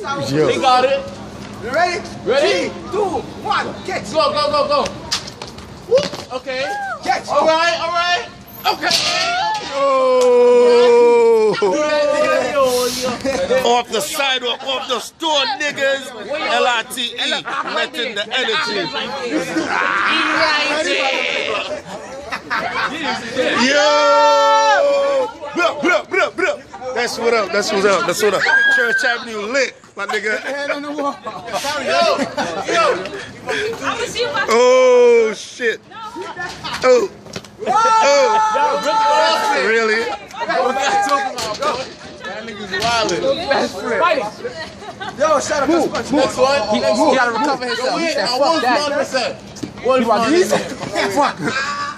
Yo. He got it. You ready? Ready? Three, two, one, catch. Go, go, go, go. Whoop. Okay. Catch. All right, all right. Okay. Oh. Oh, Off the sidewalk, off the store, niggas. L-I-T-E, letting the energy. Yo! That's what up, that's what up, that's what up. Church Avenue lit, my nigga. Hand on the wall. Yo, yo. I'ma see if I can. Oh, shit. Oh. Oh. Really? That nigga's wildin'. Yo, shut up. Next Next one. He, he gotta recover himself. He wait, said, I fuck that. 100%. Wolf man there. Fuck.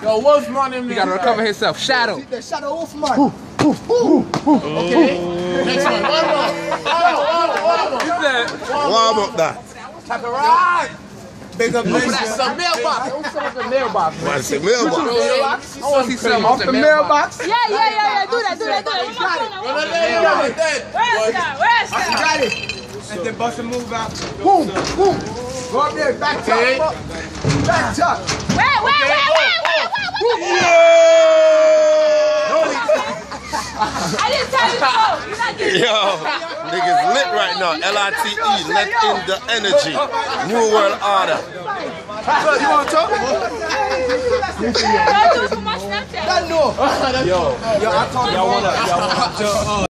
Yo, Wolf man in He gotta recover himself. Shadow. The shadow off, man. Okay. Next one. One more. One more, one more, one more. He said, Warm up that. Big up, That's a mailbox. What's the mailbox? Man, say mailbox. I want to see something Off the mailbox. Yeah, yeah, yeah, yeah. Do that, do that, do that. Corner, one. Where's that? Where's that? I Got it. And then bust a move out. Boom, boom. Go up there, back top. Back top. Wait, wait, wait, wait, wait, wait, wait. I Yo, niggas lit right now. L-I-T-E, let in the energy. New World Order. You want to talk? Don't do it for my Snapchat. I know. Yo, yo, I told you.